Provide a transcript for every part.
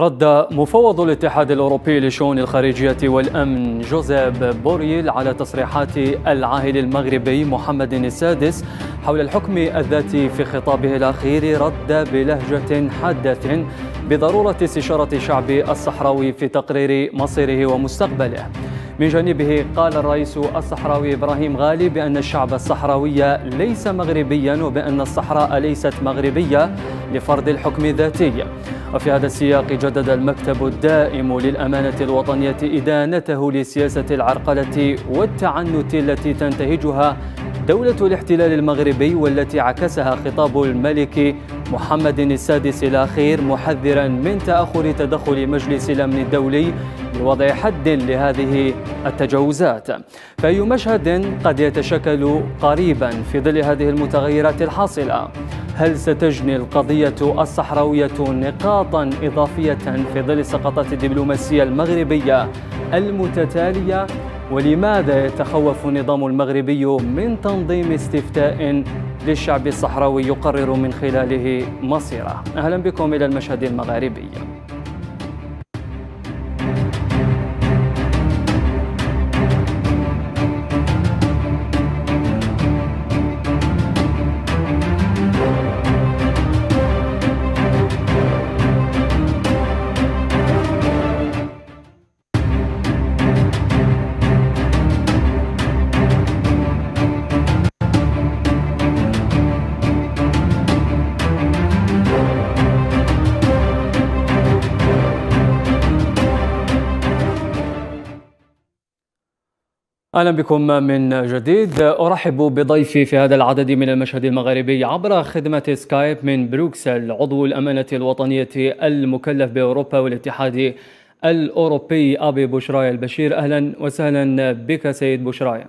رد مفوض الاتحاد الأوروبي لشؤون الخارجية والأمن جوزيف بوريل على تصريحات العاهل المغربي محمد السادس حول الحكم الذاتي في خطابه الأخير رد بلهجة حادة بضرورة استشارة الشعب الصحراوي في تقرير مصيره ومستقبله. من جانبه قال الرئيس الصحراوي إبراهيم غالي بأن الشعب الصحراوي ليس مغربيا وبأن الصحراء ليست مغربية لفرض الحكم الذاتي. وفي هذا السياق جدد المكتب الدائم للأمانة الوطنية إدانته لسياسة العرقلة والتعنت التي تنتهجها دولة الاحتلال المغربي والتي عكسها خطاب الملك محمد السادس الأخير محذرا من تأخر تدخل مجلس الأمن الدولي لوضع حد لهذه التجاوزات. فأي مشهد قد يتشكل قريبا في ظل هذه المتغيرات الحاصلة. هل ستجني القضية الصحراوية نقاطا إضافية في ظل السقطات الدبلوماسية المغربية المتتالية؟ ولماذا يتخوف النظام المغربي من تنظيم استفتاء للشعب الصحراوي يقرر من خلاله مصيره. أهلا بكم إلى المشهد المغاربي. أهلا بكم من جديد. أرحب بضيفي في هذا العدد من المشهد المغاربي عبر خدمة سكايب من بروكسل عضو الأمانة الوطنية المكلف بأوروبا والاتحاد الأوروبي أبي بشرايا البشير. أهلا وسهلا بك سيد بشرايا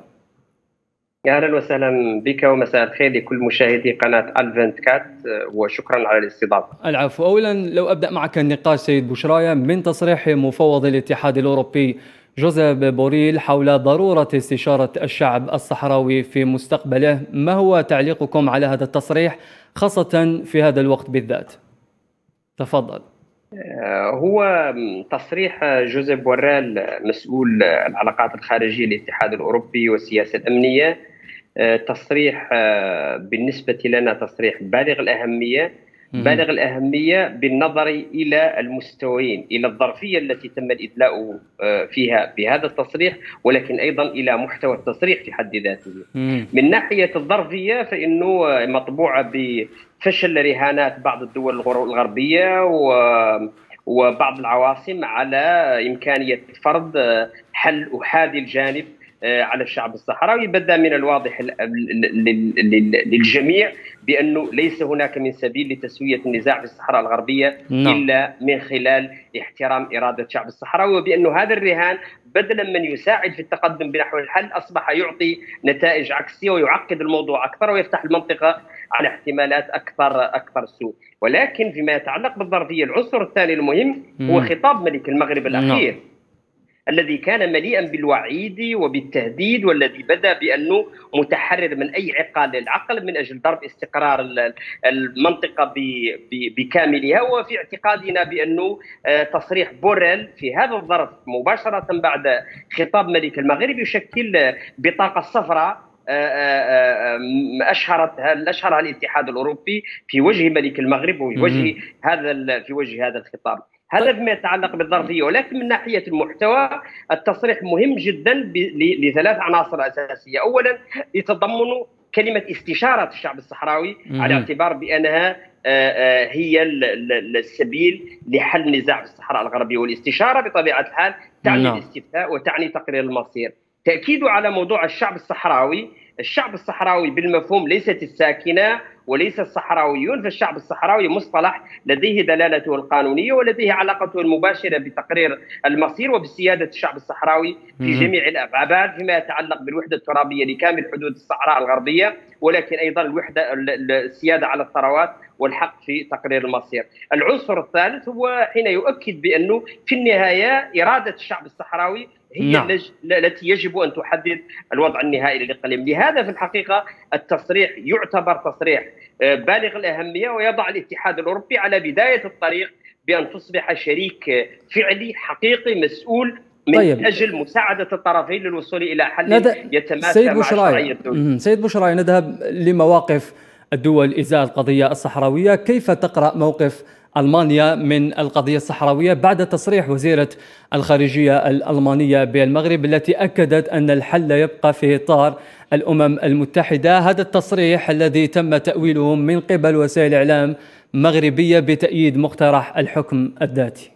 أهلا وسهلا بك ومساء الخير لكل مشاهدي قناة ال vingt-quatre وشكرا على الاستضافة. العفو، اولا لو أبدأ معك النقاش سيد بشرايا من تصريح مفوض الاتحاد الأوروبي جوزيف بوريل حول ضرورة استشارة الشعب الصحراوي في مستقبله. ما هو تعليقكم على هذا التصريح خاصة في هذا الوقت بالذات؟ تفضل. آه، هو تصريح جوزيف بوريل مسؤول العلاقات الخارجية للاتحاد الأوروبي والسياسة الأمنية. آه، تصريح آه، بالنسبة لنا تصريح بالغ الأهمية. بالغ الأهمية بالنظر إلى المستويين إلى الظرفية التي تم الإدلاء آه، فيها بهذا التصريح ولكن أيضا إلى محتوى التصريح في حد ذاته. من ناحية الظرفية فإنه مطبوعة بفشل رهانات بعض الدول الغربية و وبعض العواصم على إمكانية فرض حل أحادي الجانب آه، على الشعب الصحراوي بدا من الواضح للجميع بأنه ليس هناك من سبيل لتسوية النزاع في الصحراء الغربية نعم. إلا من خلال احترام إرادة الشعب الصحراوي وبانه هذا الرهان بدلا من يساعد في التقدم بنحو الحل أصبح يعطي نتائج عكسية ويعقد الموضوع أكثر ويفتح المنطقة على احتمالات أكثر أكثر سوء ولكن فيما يتعلق بالظرفية العنصر الثاني المهم هو خطاب ملك المغرب الأخير نعم. الذي كان مليئا بالوعيد وبالتهديد والذي بدا بأنه متحرر من أي عقال للعقل من أجل ضرب استقرار المنطقة بكاملها وفي اعتقادنا بأنه آه، تصريح بوريل في هذا الظرف مباشرة بعد خطاب ملك المغرب يشكل بطاقة صفراء آه، آه، اشهرتها أشهرها الاتحاد الأوروبي في وجه ملك المغرب وفي وجه هذا في وجه هذا الخطاب. هذا فيما يتعلق بالظرفية ولكن من ناحية المحتوى التصريح مهم جدا لثلاث عناصر أساسية، اولا يتضمن كلمة استشارة الشعب الصحراوي على اعتبار بأنها آه، آه، هي السبيل لحل النزاع في الصحراء الغربية. والاستشارة بطبيعة الحال تعني نعم. الاستفتاء وتعني تقرير المصير. تأكيد على موضوع الشعب الصحراوي، الشعب الصحراوي بالمفهوم ليست الساكنة وليس الصحراويون فالشعب الصحراوي مصطلح لديه دلالته القانونية ولديه علاقته المباشرة بتقرير المصير وبسيادة الشعب الصحراوي في جميع الأبعاد فيما يتعلق بالوحدة الترابية لكامل حدود الصحراء الغربية ولكن أيضا الوحدة السيادة على الثروات والحق في تقرير المصير. العنصر الثالث هو حين يؤكد بأنه في النهاية إرادة الشعب الصحراوي هي نعم. التي يجب أن تحدد الوضع النهائي للإقليم، لهذا في الحقيقة التصريح يعتبر تصريح بالغ الأهمية ويضع الاتحاد الأوروبي على بداية الطريق بأن تصبح شريك فعلي حقيقي مسؤول من طيب. أجل مساعدة الطرفين للوصول إلى حل ند... يتماشى سيد مع الشرعيه سيد بشراي نذهب لمواقف الدول إزاء القضية الصحراوية، كيف تقرأ موقف ألمانيا من القضية الصحراوية بعد تصريح وزيرة الخارجية الألمانية بالمغرب التي أكدت أن الحل يبقى في اطار الأمم المتحدة، هذا التصريح الذي تم تأويله من قبل وسائل إعلام مغربية بتأييد مقترح الحكم الذاتي.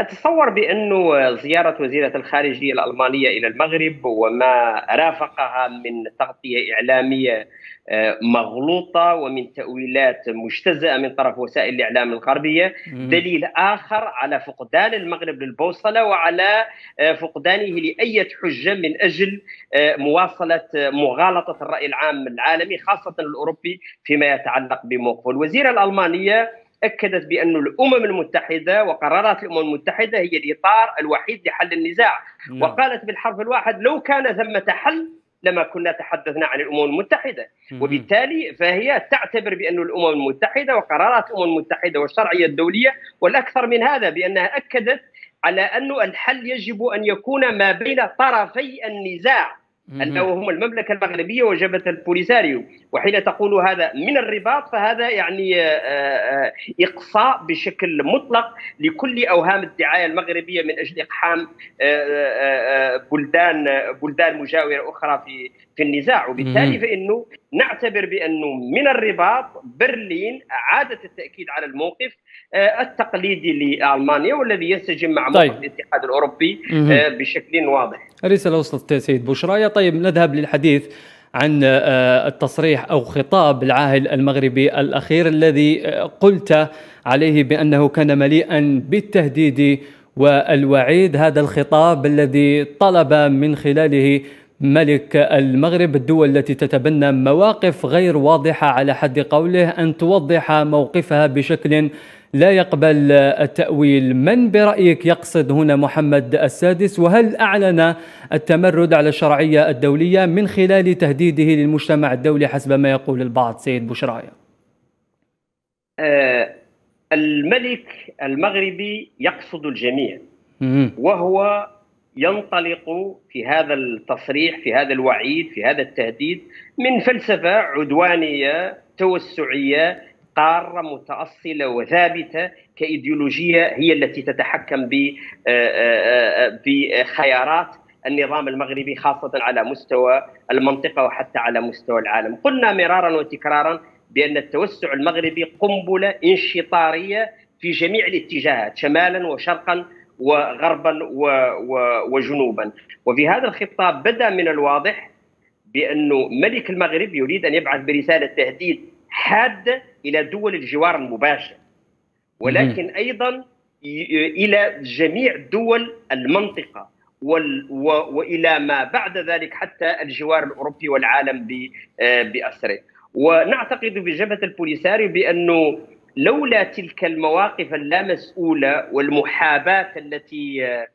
أتصور بأنه زيارة وزيرة الخارجية الألمانية إلى المغرب وما رافقها من تغطية إعلامية آه، مغلوطة ومن تأويلات مجتزأة من طرف وسائل الإعلام الغربية دليل آخر على فقدان المغرب للبوصلة وعلى آه، فقدانه لأي حجة من أجل آه، مواصلة مغالطة الرأي العام العالمي خاصة الأوروبي فيما يتعلق بموقفه. الوزيرة الألمانية اكدت بأن الأمم المتحدة وقرارات الأمم المتحدة هي الإطار الوحيد لحل النزاع. نعم. وقالت بالحرف الواحد لو كان ثمه حل لما كنا تحدثنا عن الأمم المتحدة. وبالتالي فهي تعتبر بأن الأمم المتحدة وقرارات الأمم المتحدة والشرعية الدولية والأكثر من هذا بأنها أكدت على انه الحل يجب أن يكون ما بين طرفي النزاع. أنه هم المملكة المغربية وجبهة البوليساريو. وحين تقول هذا من الرباط فهذا يعني آه، آه، إقصاء بشكل مطلق لكل أوهام الدعاية المغربية من أجل إقحام آه، بلدان بلدان مجاورة أخرى في في النزاع وبالتالي فإنه نعتبر بأنه من الرباط برلين أعادت التأكيد على الموقف التقليدي لألمانيا والذي ينسجم مع موقف طيب. الاتحاد الأوروبي بشكل واضح. رسالة وصلت سيد بشرايا طيب نذهب للحديث عن آه، التصريح أو خطاب العاهل المغربي الأخير الذي آه، قلت عليه بأنه كان مليئا بالتهديد والوعيد. هذا الخطاب الذي طلب من خلاله ملك المغرب الدول التي تتبنى مواقف غير واضحة على حد قوله أن توضح موقفها بشكل لا يقبل التأويل. من برأيك يقصد هنا محمد السادس؟ وهل أعلن التمرد على الشرعية الدولية من خلال تهديده للمجتمع الدولي حسب ما يقول البعض؟ سيد بشرايا آه الملك المغربي يقصد الجميع وهو ينطلق في هذا التصريح في هذا الوعيد في هذا التهديد من فلسفة عدوانية توسعية قارة متأصلة وثابتة كإيديولوجية هي التي تتحكم آه، آه، آه، بخيارات النظام المغربي خاصة على مستوى المنطقة وحتى على مستوى العالم. قلنا مرارا وتكرارا بأن التوسع المغربي قنبلة انشطارية في جميع الاتجاهات شمالا وشرقا وغربا وجنوبا. وفي هذا الخطاب بدأ من الواضح بانه ملك المغرب يريد أن يبعث برسالة تهديد حادة إلى دول الجوار المباشر ولكن أيضا إلى جميع دول المنطقة وال و وإلى ما بعد ذلك حتى الجوار الأوروبي والعالم آه، بأسره. ونعتقد بجبهة البوليساريو بأنه لولا تلك المواقف اللامسؤولة والمحاباة التي آه،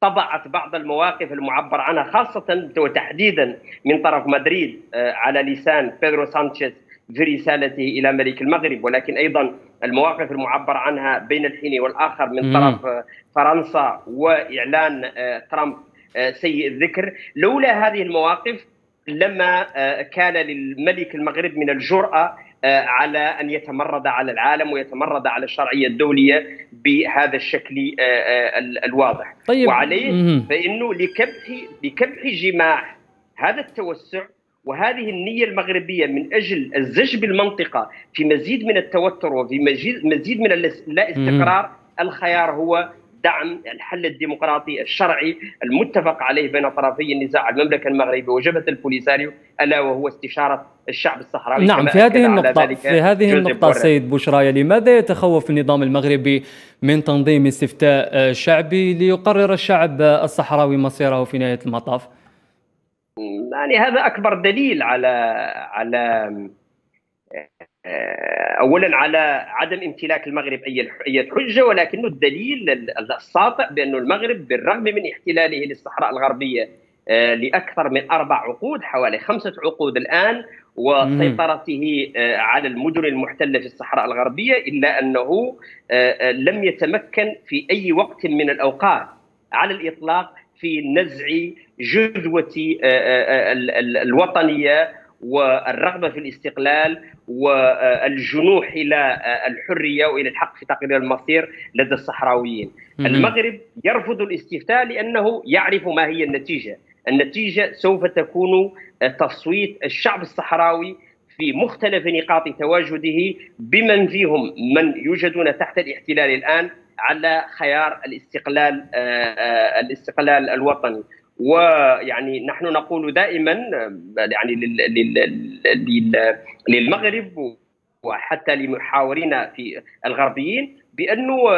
طبعت بعض المواقف المعبر عنها خاصة وتحديدا من طرف مدريد آه، على لسان بيدرو سانشيز في رسالته إلى ملك المغرب. ولكن أيضا المواقف المعبر عنها بين الحين والآخر من طرف فرنسا وإعلان آه، ترامب آه، سيء الذكر. لولا هذه المواقف لما آه، كان للملك المغرب من الجرأة على أن يتمرد على العالم ويتمرد على الشرعية الدولية بهذا الشكل الواضح. طيب. وعليه فإنه لكبح, لكبح جماح هذا التوسع وهذه النية المغربية من أجل الزج بالمنطقة في مزيد من التوتر وفي مزيد من اللا استقرار الخيار هو دعم الحل الديمقراطي الشرعي المتفق عليه بين طرفي النزاع المملكة المغربية وجبهة البوليساريو ألا وهو استشارة الشعب الصحراوي نعم في هذه النقطة في هذه النقطة سيد بشرايا لماذا يتخوف النظام المغربي من تنظيم استفتاء شعبي ليقرر الشعب الصحراوي مصيره في نهاية المطاف؟ يعني هذا أكبر دليل على على اولا على عدم امتلاك المغرب أي أي حجه ولكنه الدليل الساطع بأن المغرب بالرغم من احتلاله للصحراء الغربية آه، لأكثر من أربع عقود حوالي خمسة عقود الآن وسيطرته على المدن المحتلة في الصحراء الغربية إلا أنه لم يتمكن في أي وقت من الأوقات على الإطلاق في نزع جذوة الوطنية والرغبة في الاستقلال والجنوح إلى الحرية وإلى الحق في تقرير المصير لدى الصحراويين. المغرب يرفض الاستفتاء لأنه يعرف ما هي النتيجة، النتيجة سوف تكون تصويت الشعب الصحراوي في مختلف نقاط تواجده بمن فيهم من يوجدون تحت الاحتلال الآن على خيار الاستقلال الاستقلال الوطني. ويعني نحن نقول دائما يعني للمغرب وحتى لمحاورينا في الغربيين بأنه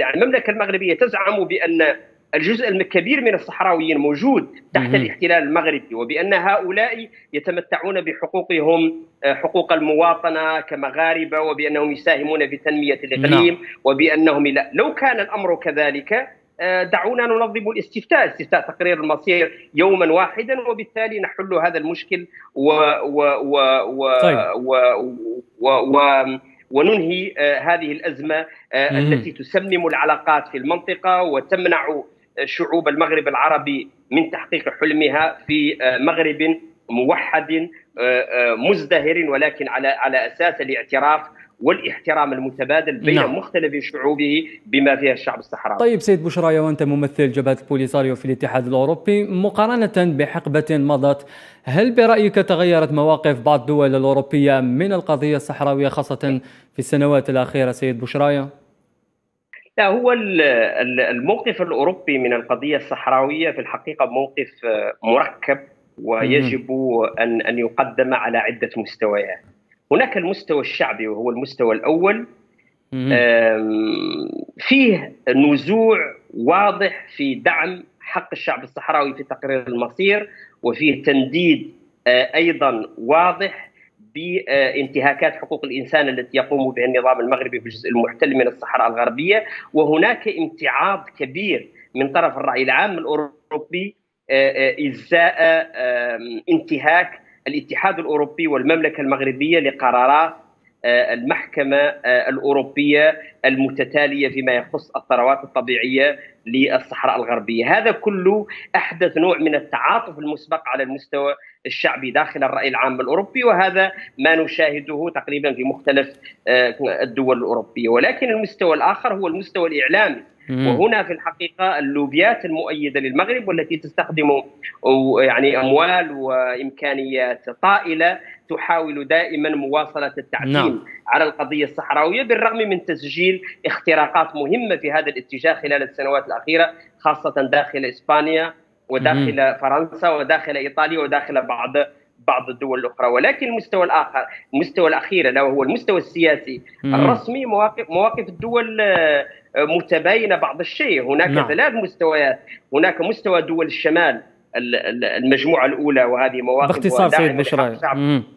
يعني المملكة المغربية تزعم بأن الجزء الكبير من الصحراويين موجود تحت الاحتلال المغربي وبأن هؤلاء يتمتعون بحقوقهم حقوق المواطنة كمغاربة وبأنهم يساهمون في تنمية الإقليم نعم. وبأنهم لا لو كان الأمر كذلك دعونا ننظم الاستفتاء استفتاء تقرير المصير يوما واحدا وبالتالي نحل هذا المشكل و و و و, طيب. و, و, و وننهي هذه الأزمة التي تسمم العلاقات في المنطقة وتمنع شعوب المغرب العربي من تحقيق حلمها في مغرب موحد مزدهر ولكن على على أساس الاعتراف والاحترام المتبادل بين نعم. مختلف شعوبه بما فيها الشعب الصحراوي. طيب سيد بشرايا وأنت ممثل جبهة البوليساريو في الاتحاد الأوروبي مقارنة بحقبة مضت هل برأيك تغيرت مواقف بعض الدول الأوروبية من القضية الصحراوية خاصة في السنوات الأخيرة سيد بشرايا؟ لا هو الموقف الأوروبي من القضية الصحراوية في الحقيقة موقف مركب ويجب ان أن يقدم على عدة مستويات. هناك المستوى الشعبي وهو المستوى الأول. فيه نزوع واضح في دعم حق الشعب الصحراوي في تقرير المصير وفيه تنديد أيضا واضح بانتهاكات حقوق الإنسان التي يقوم بها النظام المغربي في الجزء المحتل من الصحراء الغربية. وهناك امتعاض كبير من طرف الرأي العام الأوروبي ازاء انتهاك الاتحاد الأوروبي والمملكة المغربية لقرارات آه، المحكمة آه، الأوروبية المتتالية فيما يخص الثروات الطبيعية للصحراء الغربية، هذا كله أحدث نوع من التعاطف المسبق على المستوى الشعبي داخل الرأي العام الأوروبي وهذا ما نشاهده تقريبا في مختلف آه، الدول الأوروبية، ولكن المستوى الآخر هو المستوى الإعلامي. وهنا في الحقيقة اللوبيات المؤيدة للمغرب والتي تستخدم يعني أموال وإمكانيات طائلة تحاول دائما مواصلة التعتيم نعم. على القضية الصحراوية بالرغم من تسجيل اختراقات مهمة في هذا الاتجاه خلال السنوات الأخيرة خاصة داخل إسبانيا وداخل مم. فرنسا وداخل إيطاليا وداخل بعض بعض الدول الأخرى ولكن المستوى الآخر المستوى الأخير اللي هو المستوى السياسي. مم. الرسمي مواقف مواقف الدول متباينة بعض الشيء. هناك نعم. ثلاث مستويات هناك مستوى دول الشمال المجموعة الأولى وهذه مواقف باختصار سيد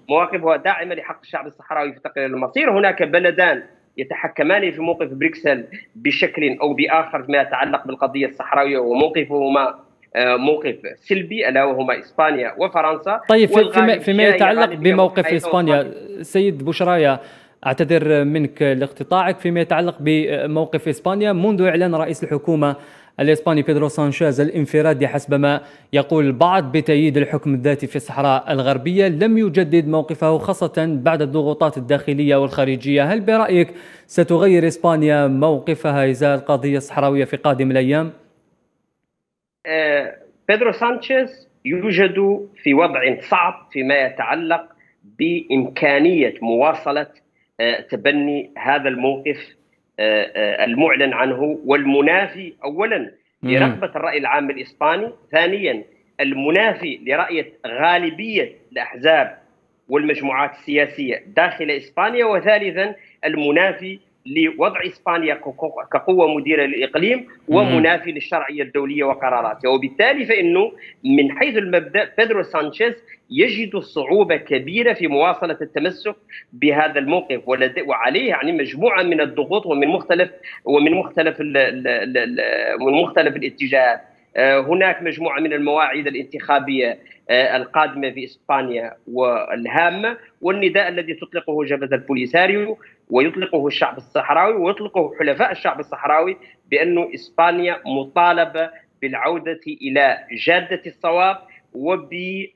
مواقفها داعمة لحق الشعب الصحراوي في تقرير المصير. هناك بلدان يتحكمان في موقف بريكسل بشكل أو بآخر فيما يتعلق بالقضية الصحراوية وموقفهما آه، موقف سلبي ألا وهما إسبانيا وفرنسا. طيب فيما, فيما يتعلق بموقف إسبانيا. سيد بشرايا أعتذر منك لاقتطاعك. فيما يتعلق بموقف إسبانيا منذ إعلان رئيس الحكومة الإسباني بيدرو سانشيز الانفرادي حسب ما يقول البعض بتأييد الحكم الذاتي في الصحراء الغربية لم يجدد موقفه خاصة بعد الضغوطات الداخلية والخارجية، هل برأيك ستغير إسبانيا موقفها إزاء القضية الصحراوية في قادم الأيام؟ آه، بيدرو سانشيز يوجد في وضع صعب فيما يتعلق بإمكانية مواصلة آه، تبني هذا الموقف آه، آه، المعلن عنه والمنافي اولا لرغبة الرأي العام الإسباني، ثانيا المنافي لرأي غالبية الأحزاب والمجموعات السياسية داخل إسبانيا، وثالثا المنافي لوضع إسبانيا كقوه مديرة للاقليم ومنافي للشرعية الدولية وقراراتها، وبالتالي فإنه من حيث المبدأ بيدرو سانشيز يجد صعوبة كبيرة في مواصلة التمسك بهذا الموقف وعليه يعني مجموعة من الضغوط ومن مختلف ومن مختلف من مختلف الاتجاهات. هناك مجموعة من المواعيد الانتخابية القادمة في إسبانيا والهامة والنداء الذي تطلقه جبهة البوليساريو ويطلقه الشعب الصحراوي ويطلقه حلفاء الشعب الصحراوي بأن إسبانيا مطالبة بالعودة إلى جادة الصواب وبتحمل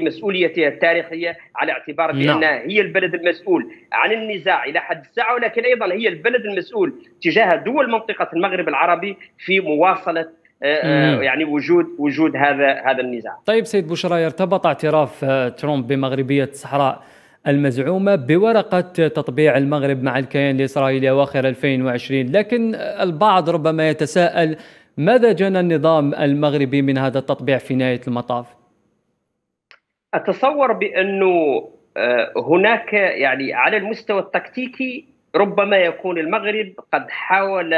آه، مسؤوليتها التاريخية على اعتبار نعم. بأنها نعم. هي البلد المسؤول عن النزاع إلى حد الساعة ولكن أيضا هي البلد المسؤول تجاه دول منطقة المغرب العربي في مواصلة آه، آه، يعني وجود وجود هذا هذا النزاع. طيب سيد بشرى يرتبط اعتراف ترامب بمغربية الصحراء المزعومة بورقة تطبيع المغرب مع الكيان الإسرائيلي أواخر 2020 لكن البعض ربما يتساءل ماذا جنى النظام المغربي من هذا التطبيع في نهاية المطاف؟ أتصور بأنه آه، هناك يعني على المستوى التكتيكي ربما يكون المغرب قد حاول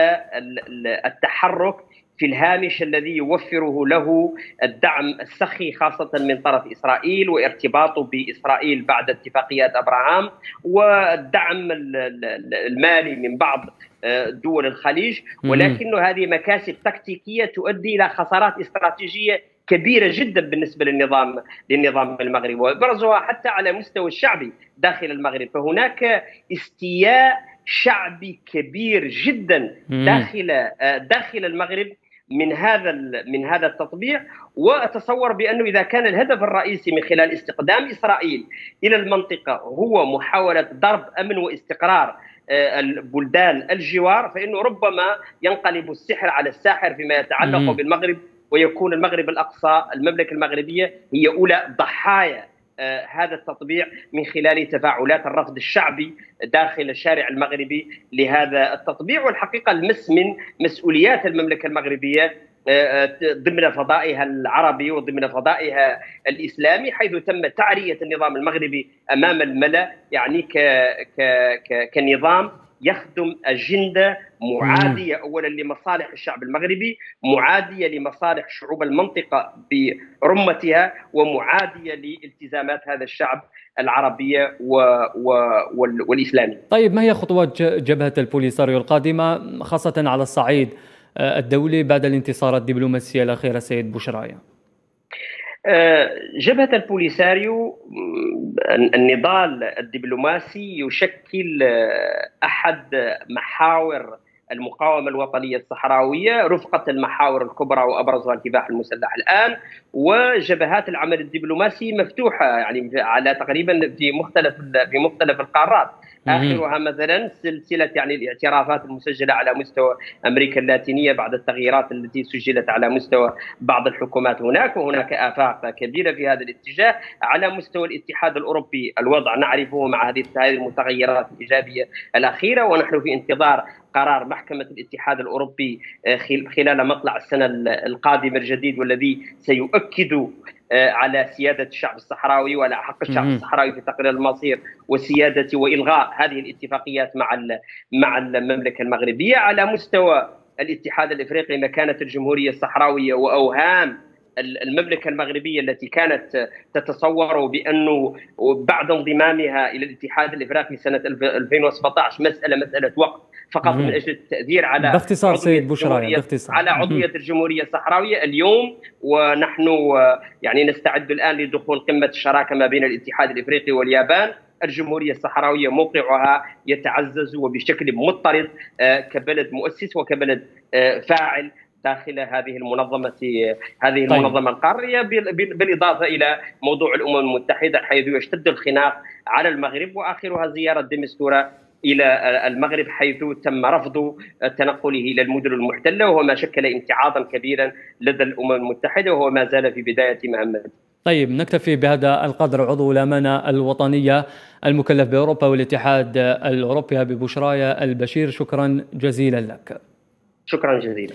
التحرك في الهامش الذي يوفره له الدعم السخي خاصة من طرف إسرائيل وارتباطه بإسرائيل بعد اتفاقيات أبراهام والدعم المالي من بعض آه، دول الخليج. ولكن هذه مكاسب تكتيكية تؤدي إلى خسارات استراتيجية كبيرة جدا بالنسبة للنظام للنظام المغربي. وابرزها حتى على مستوى الشعبي داخل المغرب. فهناك استياء شعبي كبير جدا داخل آه، داخل المغرب. من هذا من هذا التطبيع وأتصور بأنه إذا كان الهدف الرئيسي من خلال استقدام إسرائيل إلى المنطقة هو محاولة ضرب أمن واستقرار آه، البلدان الجوار فإنه ربما ينقلب السحر على الساحر فيما يتعلق بالمغرب ويكون المغرب الأقصى المملكة المغربية هي أولى ضحايا هذا التطبيع من خلال تفاعلات الرفض الشعبي داخل الشارع المغربي لهذا التطبيع والحقيقة المس من مسؤوليات المملكة المغربية آه، آه، ضمن فضائها العربي وضمن فضائها الإسلامي حيث تم تعرية النظام المغربي أمام الملأ يعني ك ك كنظام يخدم أجندة معادية اولا لمصالح الشعب المغربي، معادية لمصالح شعوب المنطقة برمتها ومعادية لالتزامات هذا الشعب العربية و و والإسلامي. طيب ما هي خطوات جبهة البوليساريو القادمة خاصة على الصعيد آه، الدولي بعد الانتصارات الدبلوماسيه الاخيره سيد بوشراية؟ آه، جبهة البوليساريو النضال الدبلوماسي يشكل آه، أحد محاور المقاومة الوطنية الصحراوية رفقة المحاور الكبرى وأبرزها الكفاح المسلح الآن وجبهات العمل الدبلوماسي مفتوحة يعني على تقريبا في مختلف في مختلف القارات. آخرها مثلا سلسلة يعني الاعترافات المسجلة على مستوى أمريكا اللاتينية بعد التغييرات التي سجلت على مستوى بعض الحكومات هناك وهناك آفاق كبيرة في هذا الاتجاه. على مستوى الاتحاد الأوروبي الوضع نعرفه مع هذه المتغيرات الإيجابية الأخيرة ونحن في انتظار قرار محكمة الاتحاد الأوروبي آه، خلال مطلع السنة القادمة الجديد والذي سيؤكد آه، على سيادة الشعب الصحراوي وعلى حق الشعب الصحراوي في تقرير المصير وسياده وإلغاء هذه الاتفاقيات مع مع المملكة المغربية على مستوى الاتحاد الإفريقي مكانة الجمهورية الصحراوية وأوهام المملكة المغربية التي كانت تتصور بانه بعد انضمامها إلى الاتحاد الافريقي سنة 2017 مسألة مسألة وقت فقط من أجل التأثير على باختصار سيد بشرى باختصار. على عضوية الجمهورية الصحراوية اليوم ونحن يعني نستعد الآن لدخول قمة الشراكة ما بين الاتحاد الإفريقي واليابان. الجمهورية الصحراوية موقعها يتعزز وبشكل مضطرد آه، كبلد مؤسس وكبلد آه، فاعل. داخل هذه المنظمة هذه طيب. المنظمة القارية بالإضافة إلى موضوع الأمم المتحدة حيث يشتد الخناق على المغرب وآخرها زيارة ديمستورا إلى المغرب حيث تم رفض تنقله إلى المدن المحتلة وهو ما شكل امتعاضا كبيرا لدى الأمم المتحدة وهو ما زال في بداية مهمته. طيب نكتفي بهذا القدر عضو الأمانة الوطنية المكلف بأوروبا والاتحاد الأوروبي ببشرايا البشير شكرا جزيلا لك. شكرا جزيلا.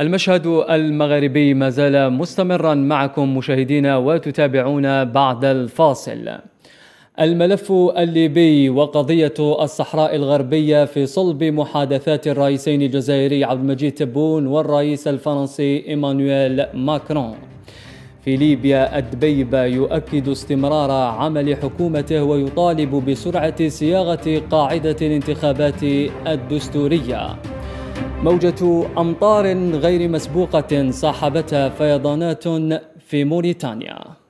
المشهد المغربي ما زال مستمرا معكم مشاهدينا وتتابعون بعد الفاصل. الملف الليبي وقضية الصحراء الغربية في صلب محادثات الرئيسين الجزائري عبد المجيد تبون والرئيس الفرنسي إيمانويل ماكرون في ليبيا الدبيبة يؤكد استمرار عمل حكومته ويطالب بسرعة صياغة قاعدة الانتخابات الدستورية موجة أمطار غير مسبوقة صاحبتها فيضانات في موريتانيا.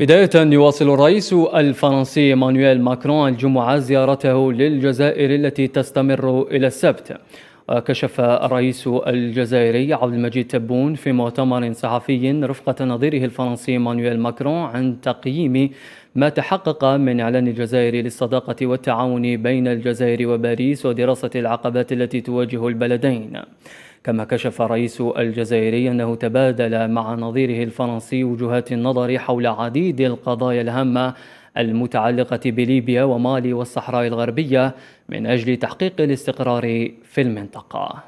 بداية يواصل الرئيس الفرنسي إيمانويل ماكرون الجمعة زيارته للجزائر التي تستمر إلى السبت. وكشف الرئيس الجزائري عبد المجيد تبون في مؤتمر صحفي رفقة نظيره الفرنسي إيمانويل ماكرون عن تقييم ما تحقق من إعلان الجزائر للصداقة والتعاون بين الجزائر وباريس ودراسة العقبات التي تواجه البلدين. كما كشف الرئيس الجزائري أنه تبادل مع نظيره الفرنسي وجهات النظر حول عديد القضايا الهامة المتعلقة بليبيا ومالي والصحراء الغربية من أجل تحقيق الاستقرار في المنطقة.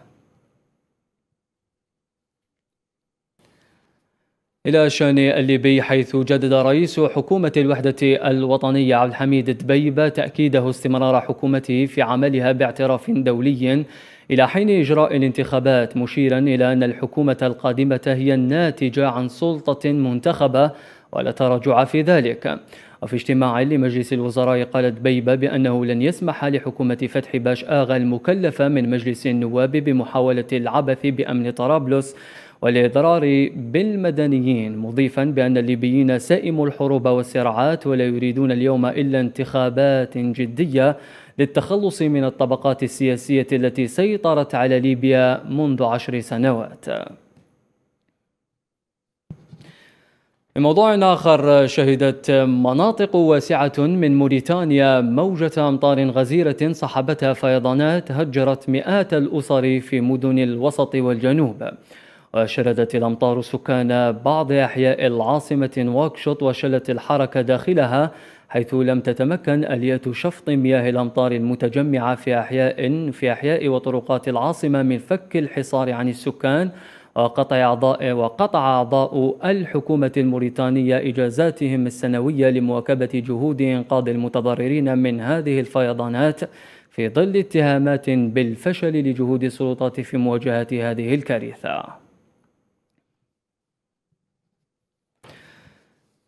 إلى شأن الليبي حيث جدد رئيس حكومة الوحدة الوطنية عبد الحميد دبيبة تأكيده استمرار حكومته في عملها باعتراف دولي إلى حين إجراء الانتخابات مشيرا إلى أن الحكومة القادمة هي الناتجة عن سلطة منتخبة ولا تراجع في ذلك. وفي اجتماع لمجلس الوزراء قالت بيبة بأنه لن يسمح لحكومة فتح باش آغا المكلفة من مجلس النواب بمحاولة العبث بأمن طرابلس والإضرار بالمدنيين مضيفا بأن الليبيين سائموا الحروب والصراعات ولا يريدون اليوم إلا انتخابات جدية للتخلص من الطبقات السياسية التي سيطرت على ليبيا منذ عشر سنوات. موضوع آخر شهدت مناطق واسعة من موريتانيا موجة أمطار غزيرة صحبتها فيضانات هجرت مئات الأسر في مدن الوسط والجنوب. وشردت الأمطار سكان بعض أحياء العاصمة واكشوط وشلت الحركة داخلها حيث لم تتمكن آليات شفط مياه الأمطار المتجمعة في أحياء في أحياء وطرقات العاصمة من فك الحصار عن السكان وقطع أعضاء وقطع أعضاء الحكومة الموريتانية إجازاتهم السنوية لمواكبة جهود إنقاذ المتضررين من هذه الفيضانات في ظل اتهامات بالفشل لجهود السلطات في مواجهة هذه الكارثة.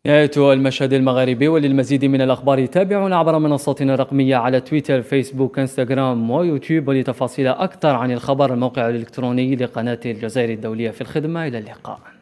نهاية المشهد المغاربي وللمزيد من الأخبار تابعونا عبر منصاتنا الرقمية على تويتر فيسبوك إنستغرام ويوتيوب ولتفاصيل أكثر عن الخبر الموقع الإلكتروني لقناة الجزائر الدولية. في الخدمة إلى اللقاء.